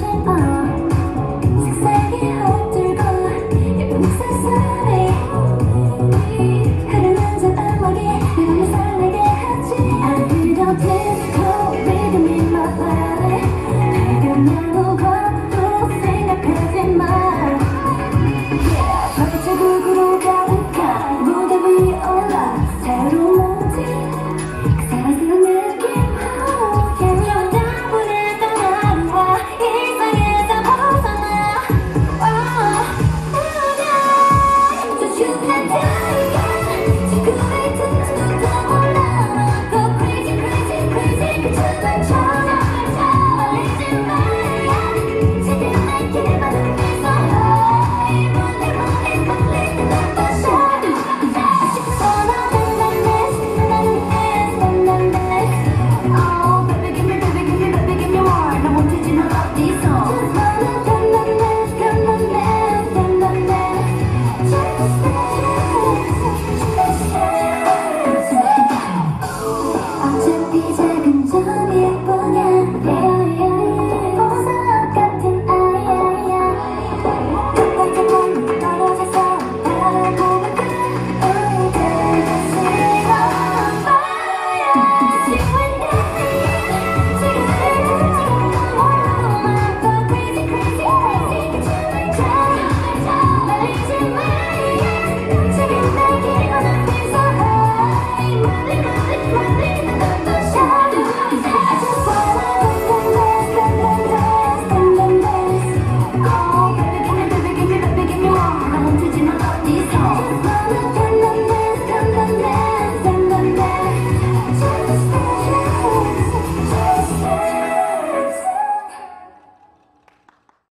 翅膀